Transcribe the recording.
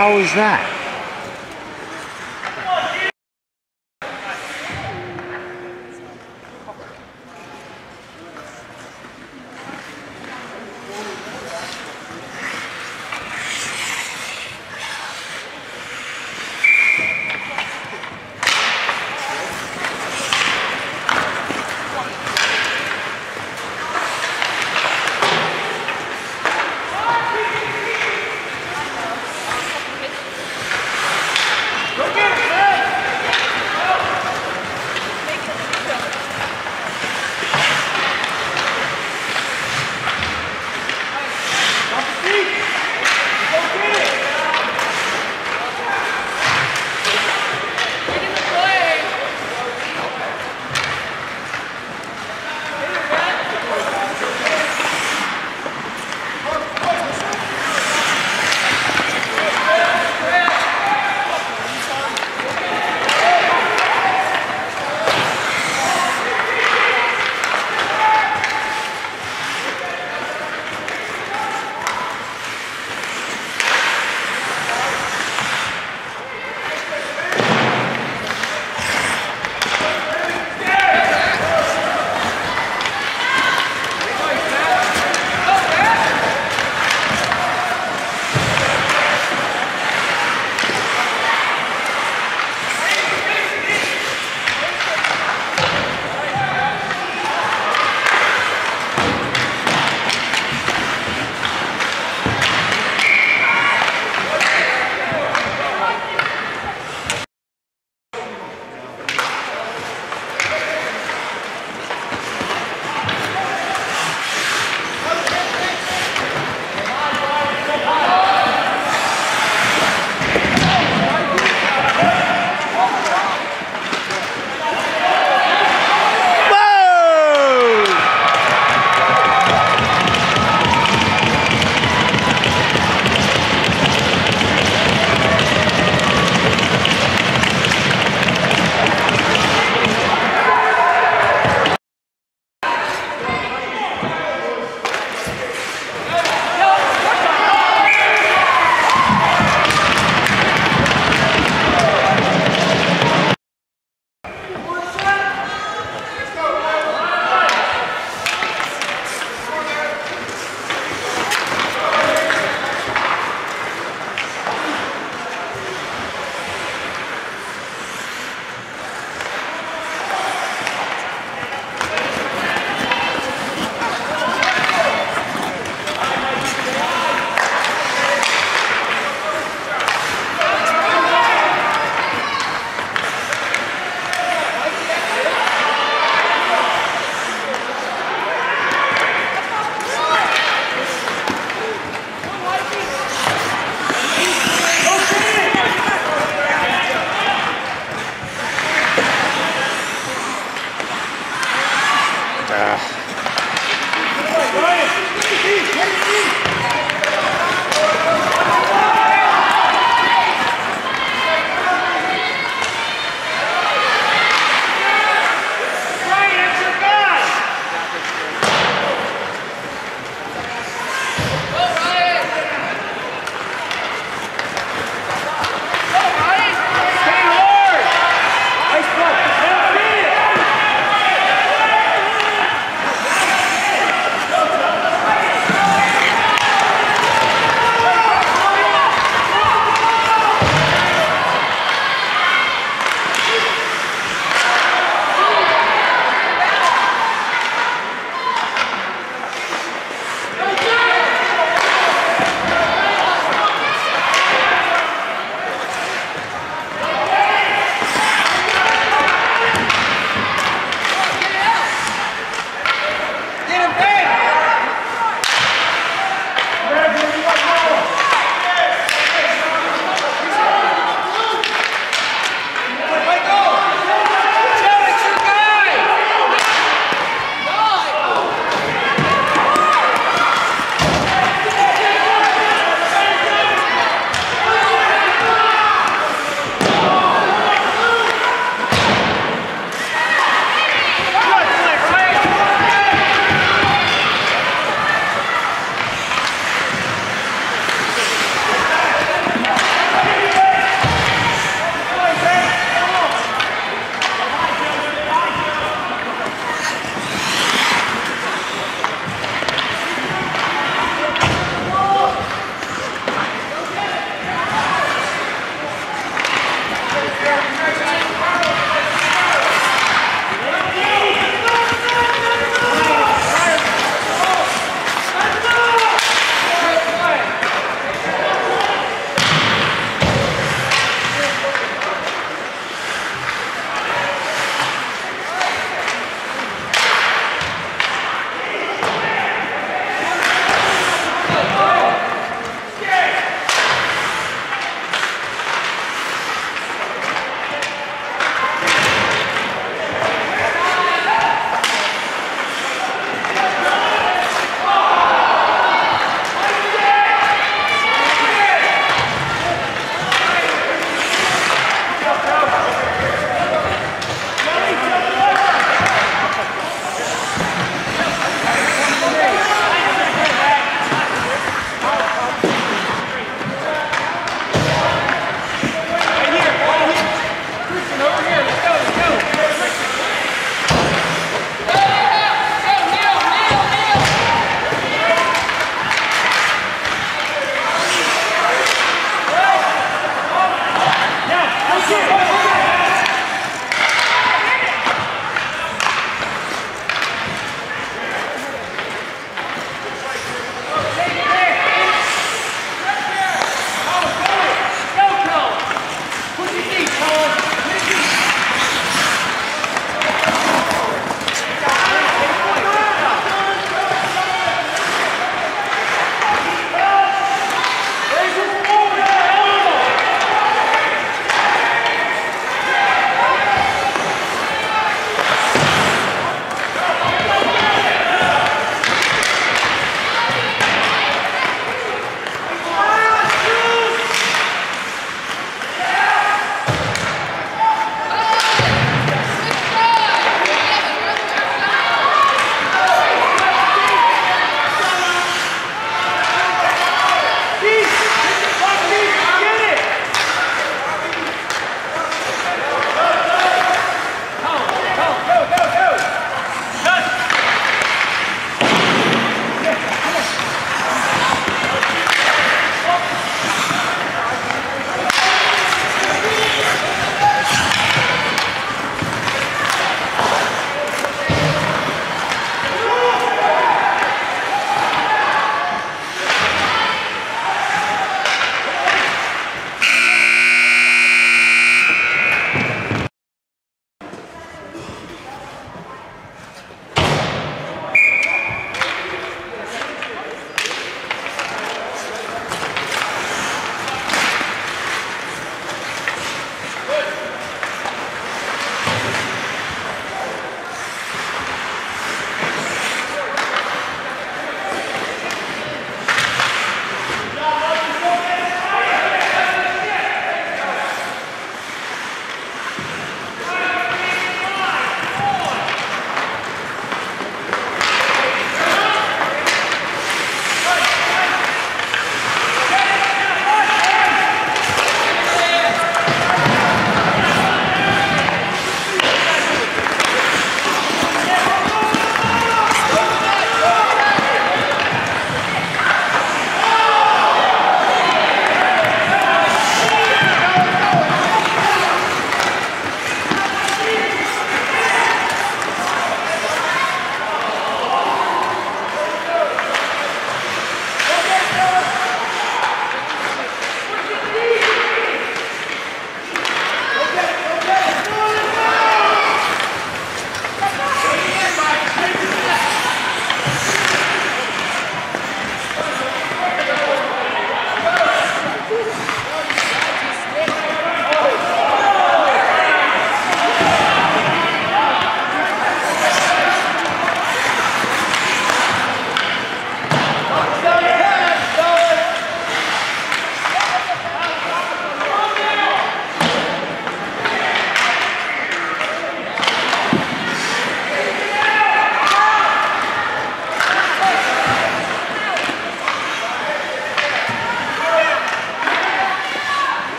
How is that?